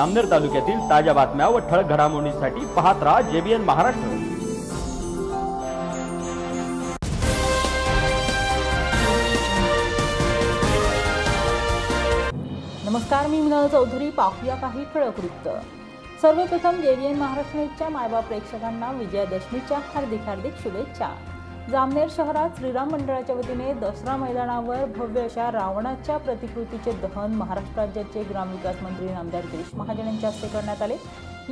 अमनेर तालुक्यातील ताज्या बातम्या व ठळक घडामोडींसाठी पाहत राहा जेबीएन महाराष्ट्र. नमस्कार मी मृणाल चौधरी. पाहूया काही ठळक वृत्त. सर्वप्रथम जेबीएन महाराष्ट्र न्यूजच्या मायबाप प्रेक्षकांना विजयादशमीच्या हार्दिक हार्दिक शुभेच्छा. जामनेर शहरात श्रीराम मंडळाच्या वतीने दसरा मैदानावर भव्य अशा रावणाच्या प्रतिकृतीचे दहन महाराष्ट्र राज्याचे ग्रामविकास मंत्री नामदार गिरीश महाजन यांच्या हस्ते करण्यात आले.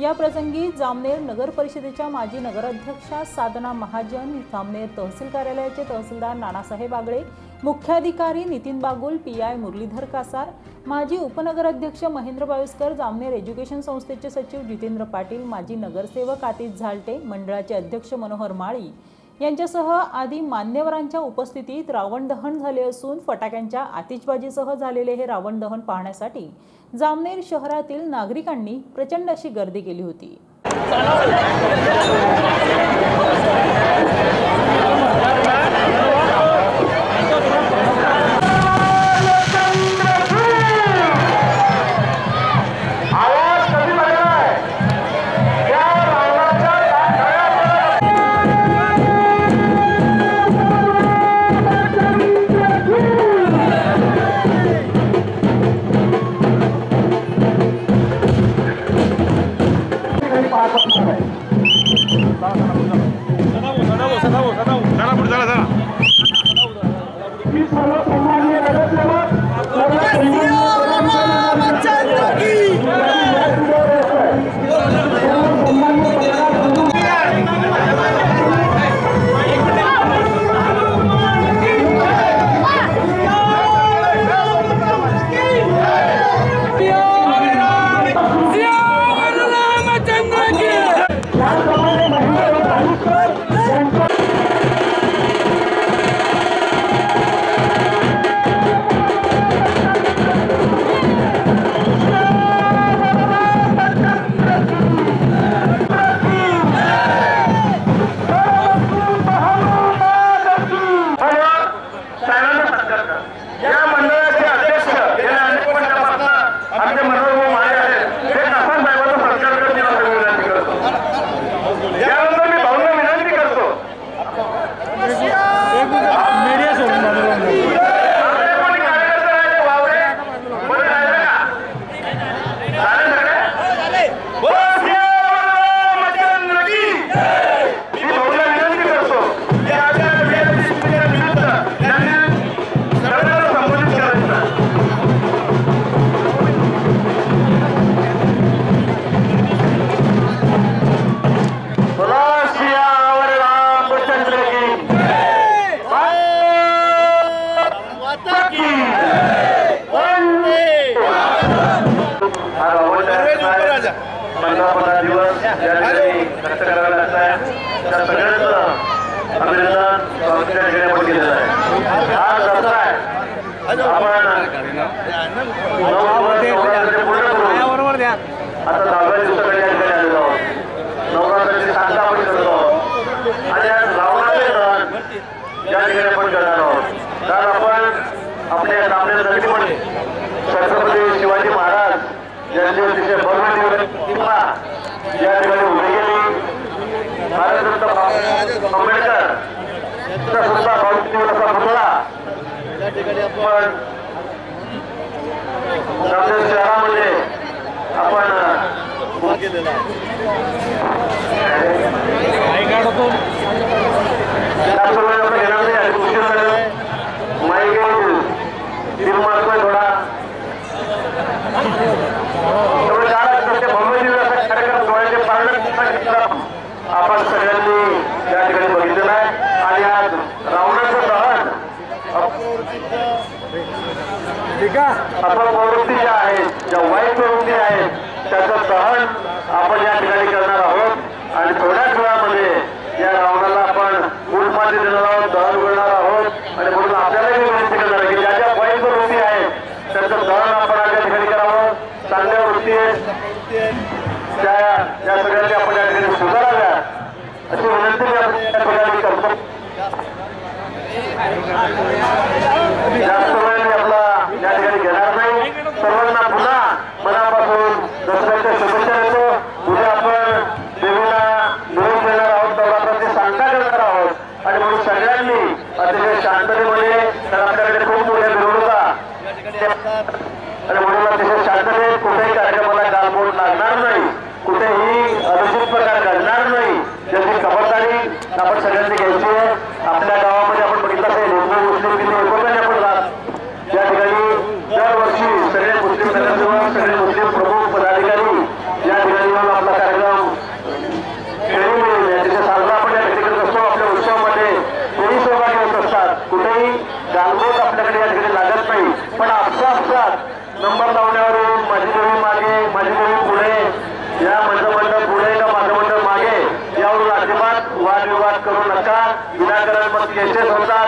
या प्रसंगी जामनेर नगर परिषदेच्या माजी नगराध्यक्षा साधना महाजन जामनेर तहसील कार्यालयाचे तहसीलदार नानासाहेब आगळे मुख्याधिकारी नितीन बागुल पी आय मुरलीधर कासार माजी उपनगराध्यक्ष महेंद्र बायुस्कर जामनेर एज्युकेशन संस्थेचे सचिव जितेंद्र पाटील माजी नगरसेवक आतिश झालटे मंडळाचे अध्यक्ष मनोहर माळी यांच्यासह आदी मान्यवरांच्या उपस्थितीत रावण दहन झाले असून फटाक्यांच्या आतिषबाजीसह झालेले हे रावण दहन पाहण्यासाठी जामनेर शहरातील नागरिकांनी प्रचंड अशी गर्दी केली होती. आपण नांदेड शहरामध्ये आपण उभा केलेला त्याचबरोबर आपण घेणार नाही आहे कृषी माहिती निर्माण थोडा त्यामुळे चार रस्ते भव्य दिवस असा कार्यक्रम डोळ्याचे पाळण्याचा आपण सगळ्यांनी या ठिकाणी बघितलेला आहे आणि आज रावणाचं दहन ठीक आहे आपण प्रवृत्ती ज्या आहेत ज्या वाईट प्रवृत्ती आहेत त्याचं सहन आपण या ठिकाणी करणार आहोत. आणि थोड्याच वेळामध्ये या रावणाला आपण उठमाती देणार आहोत दहन करणार आहोत. आणि म्हणून आपल्यालाही विनंती करणार आहे की ज्या ज्या वाईट प्रवृत्ती आहेत त्याचं दहन आपण आज या ठिकाणी करावं. चांगल्या वृत्ती आहेत. त्या या सगळ्यांनी आपण या ठिकाणी सुधाराव्या अशी विनंती या ठिकाणी करतो जास्त वेळ मी आपला या ठिकाणी घेणार नाही सर्वांना पुन्हा मनापासून दसऱ्याच्या आणि म्हणून अतिशय शांततेत कुठेही कार्यक्रमाला गालबोट लागणार नाही कुठेही अनुचित प्रकार घडणार नाही त्याची खबरदारी आपण सगळ्यांनी घ्यायची आहे आपल्या गावामध्ये आपण बघितलं असेल हिंदू मुस्लिम किती एकोप्याने आपण राहत या ठिकाणी दरवर्षी सगळे मुस्लिम नगरसेवक सगळे मुस्लिम प्रमुख पदाधिकारी या ठिकाणी येऊन आपला कार्यक्रम खेळून मिळेल याच्या साजरा आपण या ठिकाणी करत असतो आपल्या उत्सवामध्ये कोणी सहभागी होत असतात कुठेही गालबोट आपल्याकडे या ठिकाणी लागत नाही पण आपसा आपसात नंबर लावण्यावरून माझी देवी मागे माझी देवी पुढे या मंडळ मंडळ पुढे का माझं मंडळ मागे यावरून अजिबात वादविवाद करू नका विनाकारण मग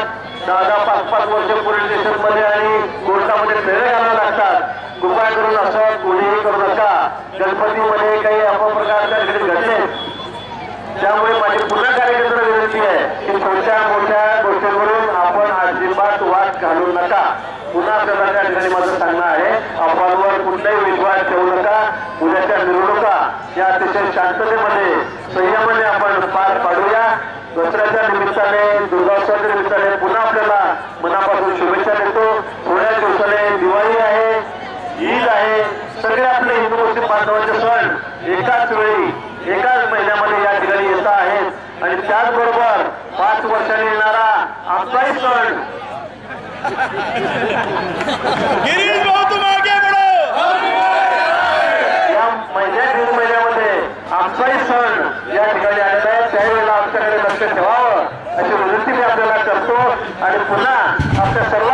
केसेस होतात पाच पाच वर्ष पोलीस स्टेशनमध्ये आणि कोर्टामध्ये फेरे घालावे लागतात. कृपया करून असं कोणीही करू नका. गणपतीमध्ये काही अपप्रकारच्या त्या घडले त्यामुळे माझी पुन्हा कार्यकर्त्यांना विनंती आहे की छोट्या मोठ्या गोष्टींवरून आपण अजिबात वाद घालू नका. पुन्हा आपल्याला त्या ठिकाणी माझं सांगणं आहे अफवांवर कुठलाही विश्वास ठेवू नका उद्याच्या निवडणुका या अतिशय शांततेमध्ये संयमाने आपण पार पाडूया. दसऱ्याच्या निमित्ताने दुर्गावसाच्या निमित्ताने पुन्हा आपल्याला मनापासून शुभेच्छा देतो थोड्या दिवसाने दिवाळी आहे ईद आहे सगळे आपले हिंदू मुस्लिम बांधवांचे सण एकाच वेळी एकाच महिन्यामध्ये या ठिकाणी येत आहेत आणि त्याचबरोबर पाच वर्षांनी येणारा आमचाही सण गिरीश भाऊ तुम आगे बढ़ो. या महिन्या दीड महिन्यामध्ये आमचाही सण या ठिकाणी आलेला आहे. त्यावेळेला आमच्याकडे लक्ष ठेवावं. अशी विनंती मी आपल्याला करतो. आणि पुन्हा आमच्या सर्व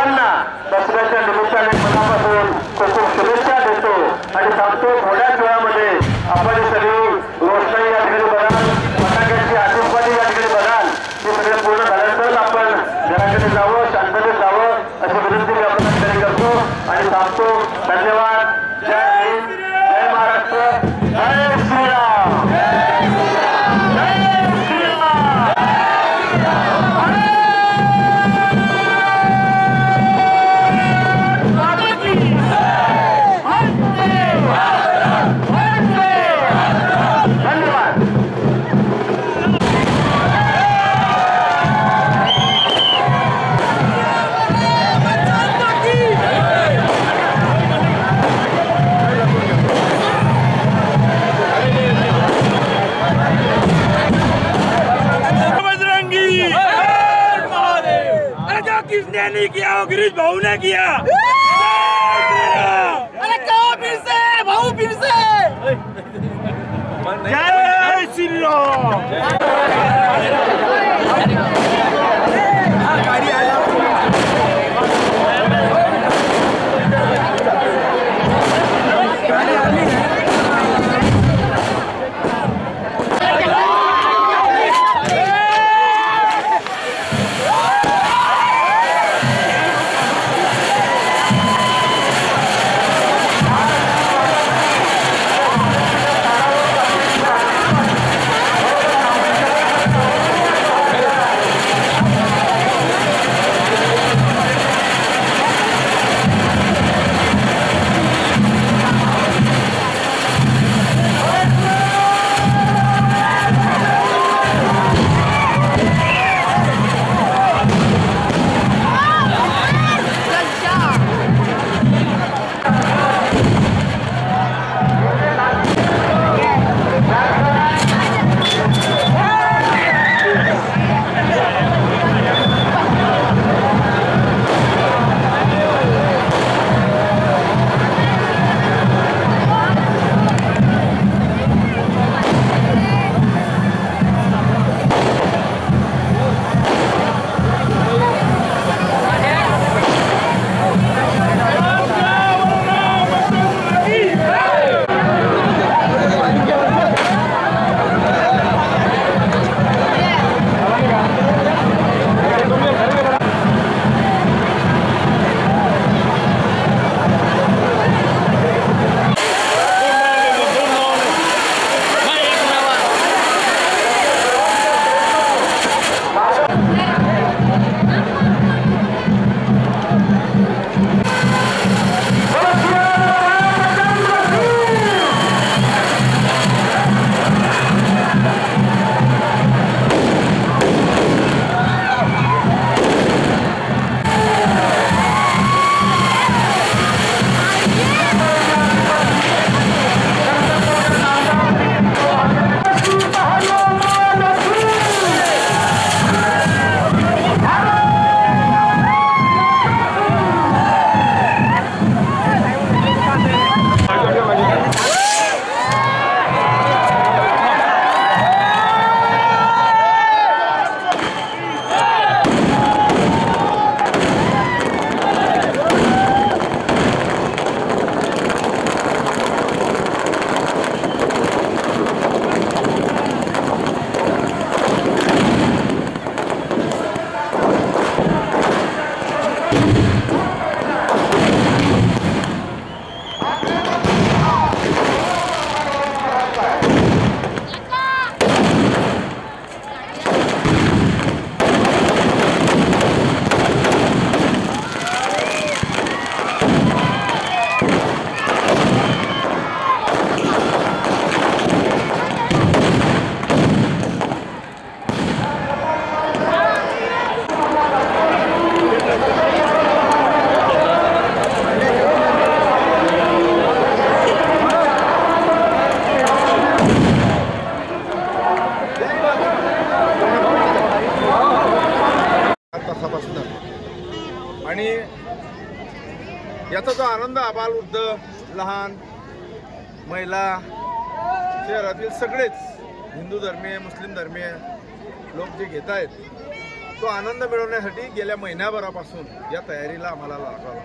किसने नहीं किया? वो गिरीश भाऊ ने किया। अरे कहो फिर से भाऊ फिर से। जय श्री राम सगळेच हिंदू धर्मीय मुस्लिम धर्मीय लोक जे घेत आहेत तो आनंद मिळवण्यासाठी गेल्या महिन्याभरापासून या तयारीला आम्हाला लागावा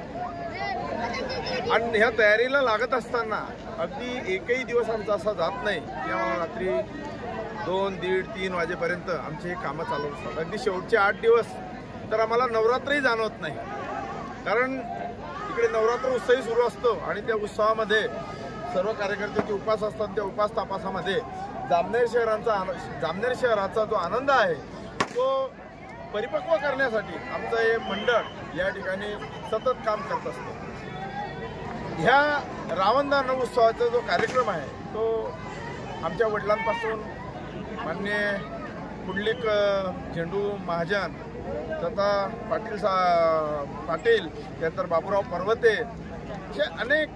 आणि ह्या तयारीला लागत असताना अगदी एकही दिवस आमचा असा जात नाही की आम्हाला रात्री दोन दीड तीन वाजेपर्यंत आमची हे कामं चालू असतात. अगदी शेवटचे आठ दिवस तर आम्हाला नवरात्रही जाणवत नाही. कारण इकडे नवरात्र उत्सवही सुरू असतो आणि त्या उत्सवामध्ये सर्व कार्यकर्त्यांचे उपास असतात त्या उपास तापासामध्ये जामनेर शहरांचा आन- जामनेर शहराचा जो आनंद आहे तो परिपक्व करण्यासाठी आमचं हे मंडळ या ठिकाणी सतत काम करत असतं. ह्या रावणदान उत्सवाचा जो कार्यक्रम आहे तो आमच्या वडिलांपासून मान्य कुंडलिक झेंडू महाजन तथा पाटील सा पाटील त्यानंतर बाबूराव पर्वते हे अनेक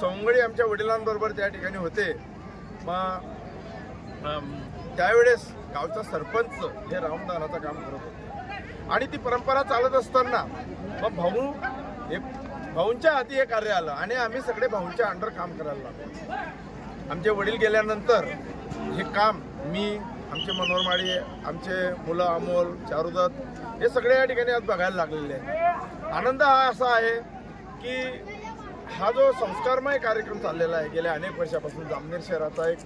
सोंगडी आमच्या वडिलांबरोबर त्या ठिकाणी होते. मग त्यावेळेस गावचा सरपंच हे रामदानाचं काम करत होते. आणि ती परंपरा चालत असताना मग भाऊ एक भाऊंच्या हाती हे कार्य आलं आणि आम्ही सगळे भाऊंच्या अंडर काम करायला लागलो. आमचे वडील गेल्यानंतर हे काम मी आमचे मनोहर माळी आमचे मुलं अमोल चारुदत्त हे सगळे या ठिकाणी आज बघायला लागलेले आहेत. आनंद हा असा आहे की हा जो संस्कारमय कार्यक्रम चाललेला आहे गेल्या अनेक वर्षापासून जामनेर शहराचा एक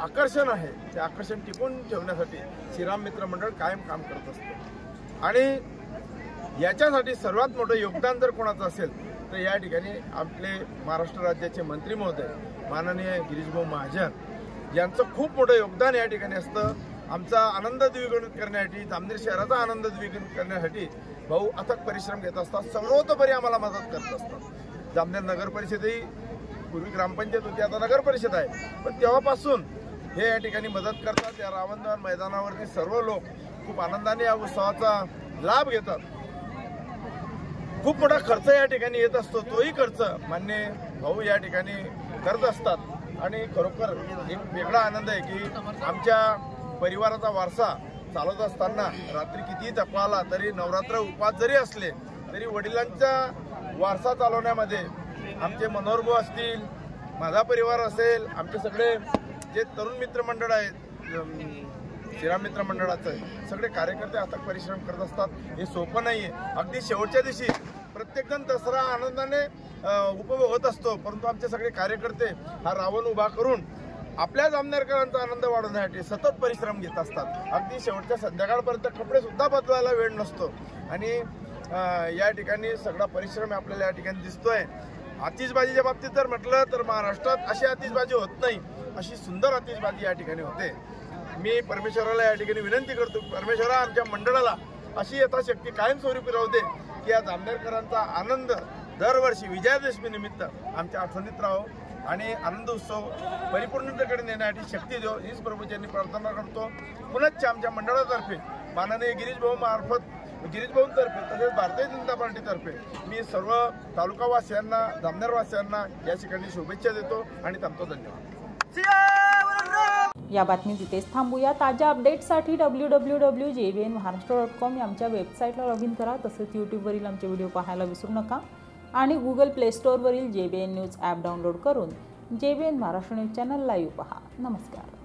आकर्षण आहे. ते आकर्षण टिकून ठेवण्यासाठी श्रीराम मित्र मंडळ कायम काम करत असतं. आणि याच्यासाठी सर्वात मोठं योगदान जर कोणाचं असेल तर या ठिकाणी आपले महाराष्ट्र राज्याचे मंत्री महोदय माननीय गिरीशभाऊ महाजन यांचं खूप मोठं योगदान या ठिकाणी असतं. आमचा आनंद द्विगुण करण्यासाठी जामनेर शहराचा आनंद द्विगुण करण्यासाठी भाऊ अथक परिश्रम घेत असतात. सर्वतोपरी आम्हाला मदत करत असतात. जामनेर नगर परिषदही पूर्वी ग्रामपंचायत होती आता नगर परिषद आहे. पण तेव्हापासून हे या ठिकाणी मदत करतात. या रावणदान मैदानावरती सर्व लोक खूप आनंदाने या उत्सवाचा लाभ घेतात. खूप मोठा खर्च या ठिकाणी येत असतो. तोही खर्च मान्य भाऊ या ठिकाणी करत असतात. आणि खरोखर एक वेगळा आनंद आहे की आमच्या परिवाराचा वारसा चालवत असताना रात्री कितीही थकवा आला तरी नवरात्र उपास जरी असले तरी वडिलांचा वारसा चालवण्यामध्ये आमचे मनोरभू असतील माझा परिवार असेल आमचे सगळे जे तरुण मित्रमंडळ आहेत श्रीराम मित्र मंडळाचं सगळे कार्यकर्ते अथक परिश्रम करत असतात. हे सोपं नाही आहे अगदी शेवटच्या दिवशी प्रत्येकजण दसरा आनंदाने अ, उपभोगत असतो. परंतु आमचे सगळे कार्यकर्ते हा रावण उभा करून आपल्या जामनेरकरांचा आनंद वाढवण्यासाठी सतत परिश्रम घेत असतात. अगदी शेवटच्या संध्याकाळपर्यंत कपडे सुद्धा बदलायला वेळ नसतो. आणि या ठिकाणी सगळा परिश्रम आपल्याला या ठिकाणी दिसतोय. आतिषबाजीच्या बाबतीत जर म्हटलं तर महाराष्ट्रात अशी आतिषबाजी होत नाही अशी सुंदर आतिषबाजी या ठिकाणी होते. मी परमेश्वराला या ठिकाणी विनंती करतो परमेश्वरा आमच्या मंडळाला अशी यथाशक्ती कायमस्वरूपी राहू दे की या जामनेरकरांचा आनंद दरवर्षी विजयादशमी निमित्त आमच्या आठवणीत राहो आणि आनंद उत्सव परिपूर्णतेकडे नेण्यासाठी शक्ती देऊ हीच प्रभूच्यांनी प्रार्थना करतो. पुनश्च आमच्या मंडळातर्फे माननीय गिरीश भाऊ मार्फत गिरीश भाऊंतर्फे तसेच भारतीय जनता पार्टीतर्फे मी सर्व तालुकावासियांना जामनेरवासियांना या ठिकाणी शुभेच्छा देतो आणि थांबतो. धन्यवाद. या बातमी तिथेच थांबूया ताज्या अपडेट्ससाठी W W W J B N Maharashtra dot com या आमच्या वेबसाईटला लॉग इन करा. तसेच यूट्यूबवरील आमचे व्हिडिओ पाहायला विसरू नका. आणि Google play स्टोअरवरील J B N news app download करून J B N Maharashtra news channel live पहा. नमस्कार.